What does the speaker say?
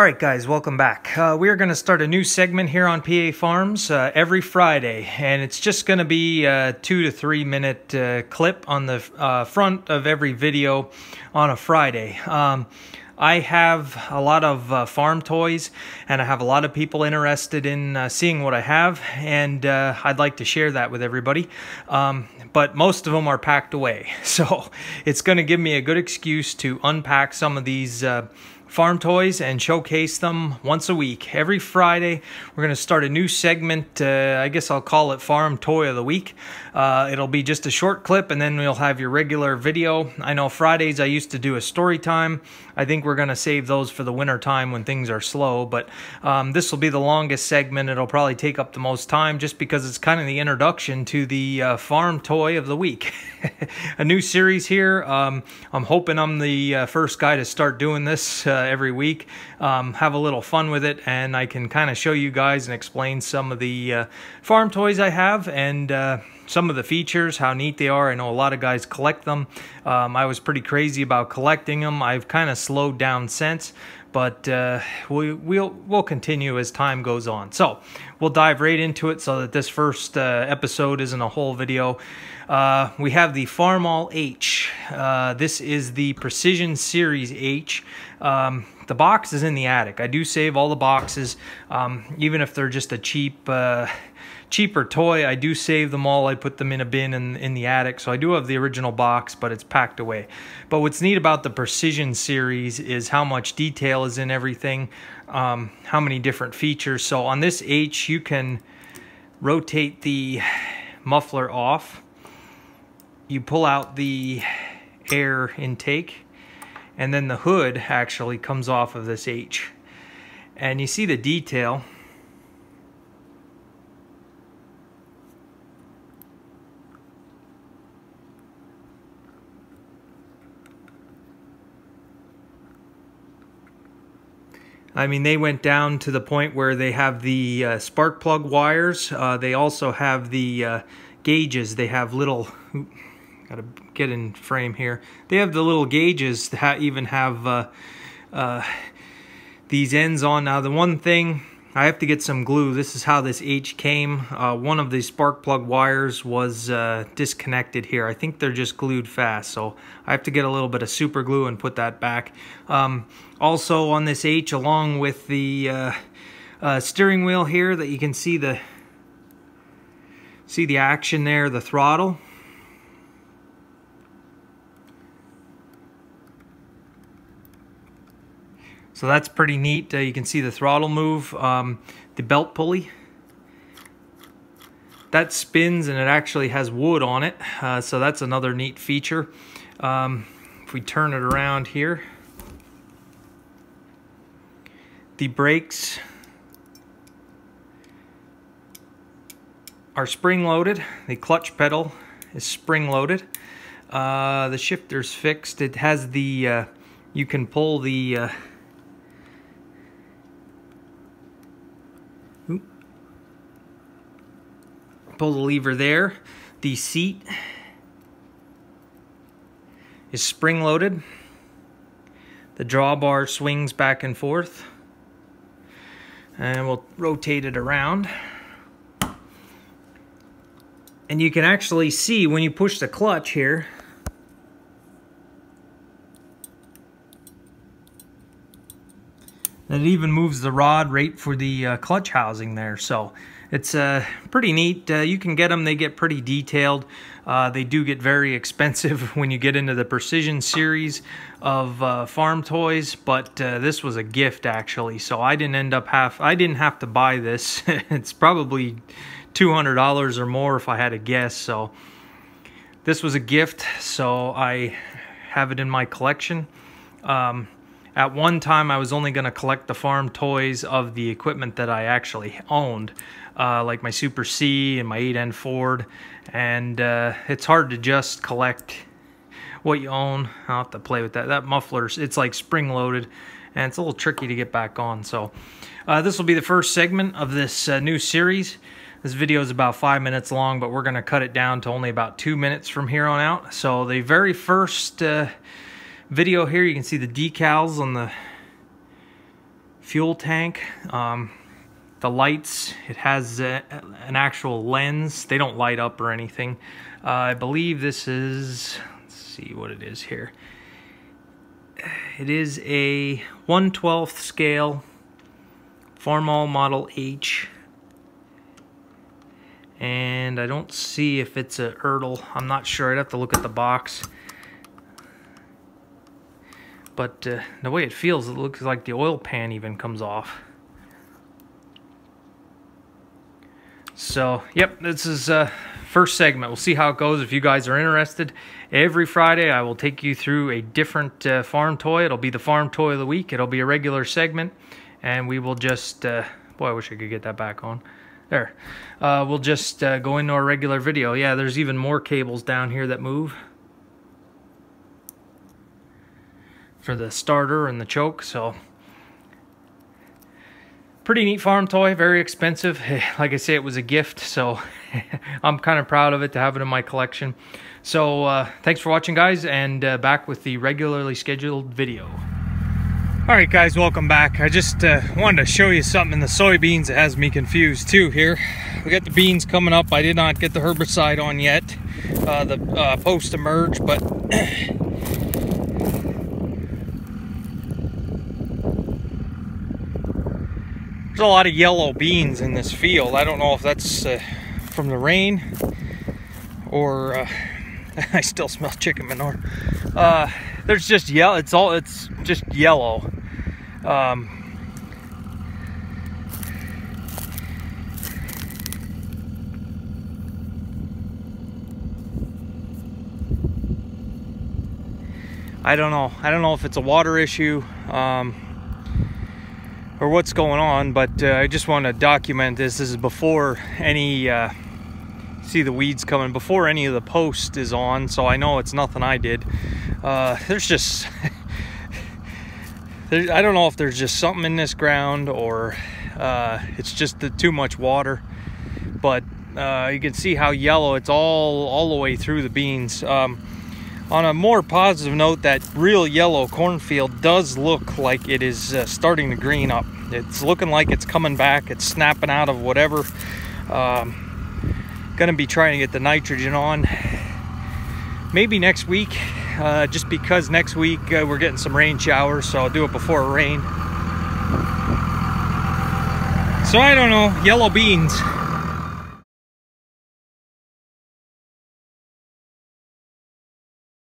All right, guys, welcome back. Uh, we are going to start a new segment here on PA Farms uh, every Friday, and it's just going to be a two to three minute uh, clip on the uh, front of every video on a Friday. Um, I have a lot of uh, farm toys, and I have a lot of people interested in uh, seeing what I have, and I'd like to share that with everybody. Um, but most of them are packed away, so it's going to give me a good excuse to unpack some of these farm toys and showcase them once a week. Every Friday, we're going to start a new segment. Uh, I guess I'll call it Farm Toy of the Week. Uh, it'll be just a short clip and then we'll have your regular video. I know Fridays I used to do a story time. I think we're going to save those for the winter time when things are slow, but um, this will be the longest segment. It'll probably take up the most time just because it's kind of the introduction to the uh, Farm Toy of the Week. a new series here. Um, I'm hoping I'm the uh, first guy to start doing this uh, every week. Um, have a little fun with it, and I can kind of show you guys and explain some of the uh, farm toys I have and uh, some of the features, how neat they are. I know a lot of guys collect them. Um, I was pretty crazy about collecting them. I've kind of slowed down since, but uh, we, will we'll continue as time goes on. So we'll dive right into it so that this first uh, episode isn't a whole video. Uh, we have the Farmall H. Uh, this is the Precision Series H. Um, the box is in the attic. I do save all the boxes, um, even if they're just a cheap uh, cheaper toy. I do save them all. I put them in a bin in, in the attic. So I do have the original box, but it's packed away. But what's neat about the Precision series is how much detail is in everything, um, how many different features. So on this H, you can rotate the muffler off. You pull out the air intake and then the hood actually comes off of this H. And you see the detail I mean, they went down to the point where they have the uh, spark plug wires. Uh, they also have the uh, gauges. They have little, gotta get in frame here. They have the little gauges that even have uh, uh, these ends on. Now, the one thing I have to get some glue. This is how this H came. Uh, one of the spark plug wires was uh, disconnected here. I think they're just glued fast, so I have to get a little bit of super glue and put that back. Um, also on this H, along with the uh, uh steering wheel here, that you can see the see the action there, the throttle. So that's pretty neat. Uh, you can see the throttle move, um, the belt pulley. That spins and it actually has wood on it. Uh, so that's another neat feature. Um, if we turn it around here, the brakes are spring loaded. The clutch pedal is spring loaded. Uh, the shifter's fixed. It has the, uh, you can pull the pull the lever there. The seat is spring loaded. The drawbar swings back and forth. And we'll rotate it around. And you can actually see when you push the clutch here, it even moves the rod right for the uh, clutch housing there. So it's uh, pretty neat. Uh, you can get them. They get pretty detailed. Uh, they do get very expensive when you get into the Precision series of uh, farm toys, but uh, this was a gift actually. So I didn't end up half. I didn't have to buy this. it's probably $200 or more if I had to guess. So this was a gift. So I have it in my collection. Um, at one time, I was only going to collect the farm toys of the equipment that I actually owned uh, like my Super C and my 8N Ford. And uh, it's hard to just collect what you own. I'll have to play with that. That muffler's, it's like spring loaded and it's a little tricky to get back on. So uh, this will be the first segment of this uh, new series. This video is about five minutes long, but we're going to cut it down to only about two minutes from here on out. So the very first uh, video here, you can see the decals on the fuel tank. Um, the lights, it has a, an actual lens. They don't light up or anything. Uh, I believe this is, let's see what it is here. It is a 1 12th scale Farmall Model H. And I don't see if it's a Ertl. I'm not sure. I'd have to look at the box. But uh, the way it feels, it looks like the oil pan even comes off. So, yep, this is uh, first segment. We'll see how it goes if you guys are interested. Every Friday, I will take you through a different uh, farm toy. It'll be the farm toy of the week. It'll be a regular segment, and we will just, uh, boy, I wish I could get that back on. There. Uh, we'll just uh, go into our regular video. Yeah, there's even more cables down here that move. For the starter and the choke, so. Pretty neat farm toy very expensive. Like i say it was a gift so i'm kind of proud of it to have it in my collection. So uh, thanks for watching guys and uh, back with the regularly scheduled video. All right guys welcome back. I just uh, wanted to show you something. In the soybeans that has me confused too here. We got the beans coming up. I did not get the herbicide on yet uh, the uh, post emerged but There's a lot of yellow beans in this field. I don't know if that's uh, from the rain or uh, I still smell chicken manure. Uh, there's just yellow. It's all. It's just yellow. Um, I don't know. I don't know if it's a water issue. Um, or what's going on, but uh, I just want to document this. This is before any, uh, see the weeds coming, before any of the post is on, so I know it's nothing I did. Uh, there's just, there, I don't know if there's just something in this ground or uh, it's just the, too much water, but uh, you can see how yellow it's all, all the way through the beans. Um, on a more positive note, that real yellow cornfield does look like it is uh, starting to green up. It's looking like it's coming back. It's snapping out of whatever. Um, gonna be trying to get the nitrogen on. Maybe next week, uh, just because next week uh, we're getting some rain showers, so I'll do it before rain. So I don't know, yellow beans.